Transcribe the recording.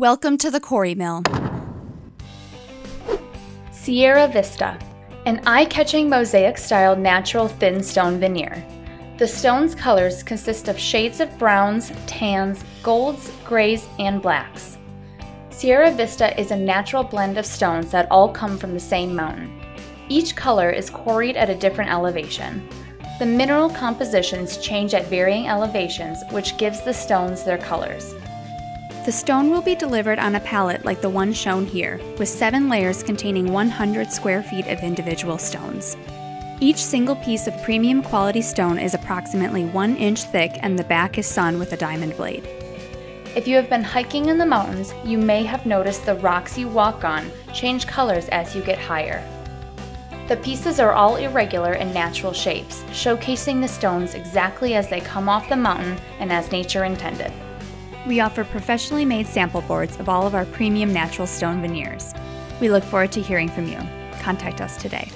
Welcome to the Quarry Mill. Sierra Vista, an eye-catching mosaic-style natural thin stone veneer. The stone's colors consist of shades of browns, tans, golds, grays, and blacks. Sierra Vista is a natural blend of stones that all come from the same mountain. Each color is quarried at a different elevation. The mineral compositions change at varying elevations, which gives the stones their colors. The stone will be delivered on a pallet like the one shown here, with seven layers containing 100 square feet of individual stones. Each single piece of premium quality stone is approximately one inch thick and the back is sun with a diamond blade. If you have been hiking in the mountains, you may have noticed the rocks you walk on change colors as you get higher. The pieces are all irregular and natural shapes, showcasing the stones exactly as they come off the mountain and as nature intended. We offer professionally made sample boards of all of our premium natural stone veneers. We look forward to hearing from you. Contact us today.